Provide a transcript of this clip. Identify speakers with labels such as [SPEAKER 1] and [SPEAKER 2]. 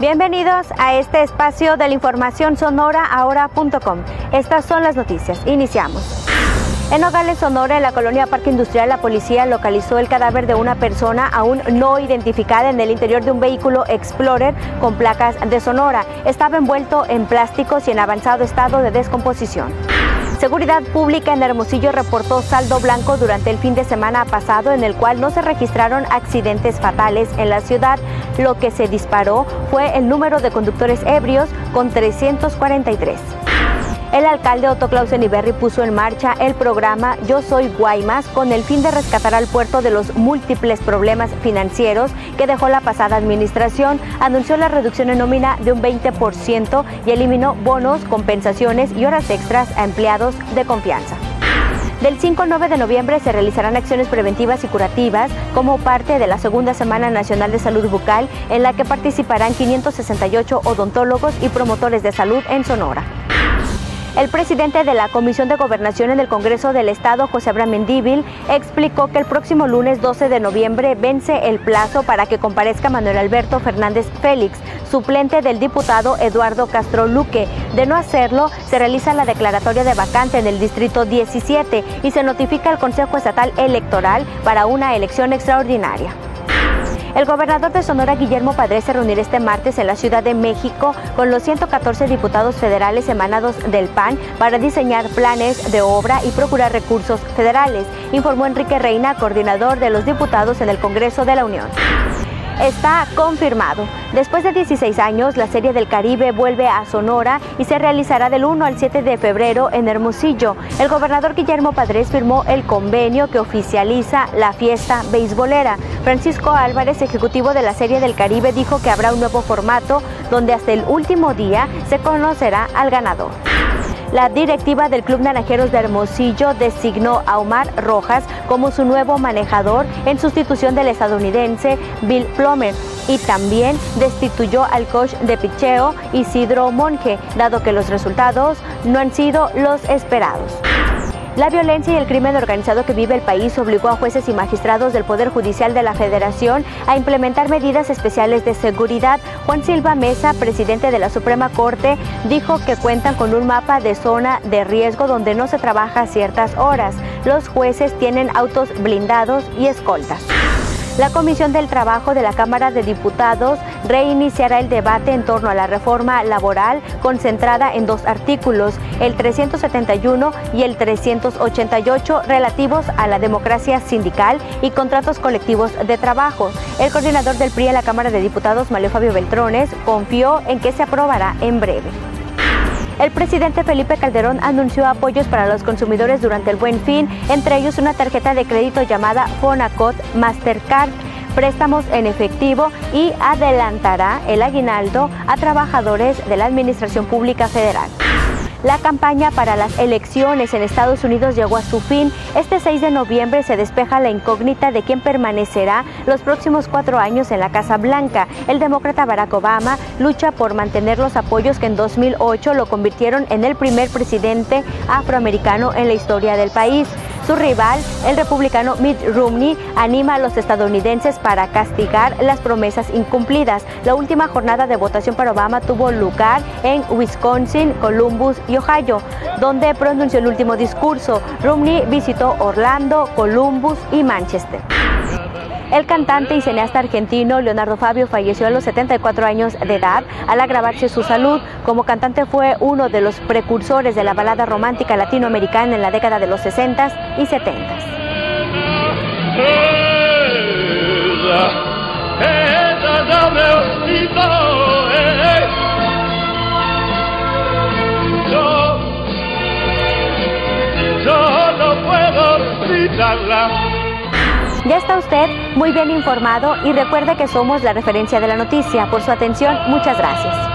[SPEAKER 1] Bienvenidos a este espacio de la información sonora ahora.com. Estas son las noticias. Iniciamos. En Nogales, Sonora, en la colonia Parque Industrial, la policía localizó el cadáver de una persona aún no identificada en el interior de un vehículo Explorer con placas de Sonora. Estaba envuelto en plásticos y en avanzado estado de descomposición. Seguridad Pública en Hermosillo reportó saldo blanco durante el fin de semana pasado en el cual no se registraron accidentes fatales en la ciudad. Lo que se disparó fue el número de conductores ebrios con 343. El alcalde Otto Clausen Iberri puso en marcha el programa Yo Soy Guaymas con el fin de rescatar al puerto de los múltiples problemas financieros que dejó la pasada administración. Anunció la reducción en nómina de un 20% y eliminó bonos, compensaciones y horas extras a empleados de confianza. Del 5 al 9 de noviembre se realizarán acciones preventivas y curativas como parte de la Segunda Semana Nacional de Salud Bucal en la que participarán 568 odontólogos y promotores de salud en Sonora. El presidente de la Comisión de Gobernación en el Congreso del Estado, José Abraham Mendívil, explicó que el próximo lunes 12 de noviembre vence el plazo para que comparezca Manuel Alberto Fernández Félix, suplente del diputado Eduardo Castro Luque. De no hacerlo, se realiza la declaratoria de vacante en el Distrito 17 y se notifica al Consejo Estatal Electoral para una elección extraordinaria. El gobernador de Sonora, Guillermo Padre, se reunirá este martes en la Ciudad de México con los 114 diputados federales emanados del PAN para diseñar planes de obra y procurar recursos federales, informó Enrique Reina, coordinador de los diputados en el Congreso de la Unión está confirmado. Después de 16 años, la Serie del Caribe vuelve a Sonora y se realizará del 1 al 7 de febrero en Hermosillo. El gobernador Guillermo Padres firmó el convenio que oficializa la fiesta beisbolera. Francisco Álvarez, ejecutivo de la Serie del Caribe, dijo que habrá un nuevo formato donde hasta el último día se conocerá al ganador. La directiva del Club Naranjeros de Hermosillo designó a Omar Rojas como su nuevo manejador en sustitución del estadounidense Bill Plummer y también destituyó al coach de picheo Isidro Monge, dado que los resultados no han sido los esperados. La violencia y el crimen organizado que vive el país obligó a jueces y magistrados del Poder Judicial de la Federación a implementar medidas especiales de seguridad. Juan Silva Mesa, presidente de la Suprema Corte, dijo que cuentan con un mapa de zona de riesgo donde no se trabaja a ciertas horas. Los jueces tienen autos blindados y escoltas. La Comisión del Trabajo de la Cámara de Diputados reiniciará el debate en torno a la reforma laboral concentrada en dos artículos, el 371 y el 388, relativos a la democracia sindical y contratos colectivos de trabajo. El coordinador del PRI en la Cámara de Diputados, Mario Fabio Beltrones, confió en que se aprobará en breve. El presidente Felipe Calderón anunció apoyos para los consumidores durante el buen fin, entre ellos una tarjeta de crédito llamada Fonacot Mastercard préstamos en efectivo y adelantará el aguinaldo a trabajadores de la Administración Pública Federal. La campaña para las elecciones en Estados Unidos llegó a su fin. Este 6 de noviembre se despeja la incógnita de quién permanecerá los próximos cuatro años en la Casa Blanca. El demócrata Barack Obama lucha por mantener los apoyos que en 2008 lo convirtieron en el primer presidente afroamericano en la historia del país. Su rival, el republicano Mitt Romney, anima a los estadounidenses para castigar las promesas incumplidas. La última jornada de votación para Obama tuvo lugar en Wisconsin, Columbus y Ohio, donde pronunció el último discurso. Romney visitó Orlando, Columbus y Manchester. El cantante y cineasta argentino Leonardo Fabio falleció a los 74 años de edad al agravarse su salud. Como cantante fue uno de los precursores de la balada romántica latinoamericana en la década de los 60 y 70. Ya está usted muy bien informado y recuerde que somos la referencia de la noticia. Por su atención, muchas gracias.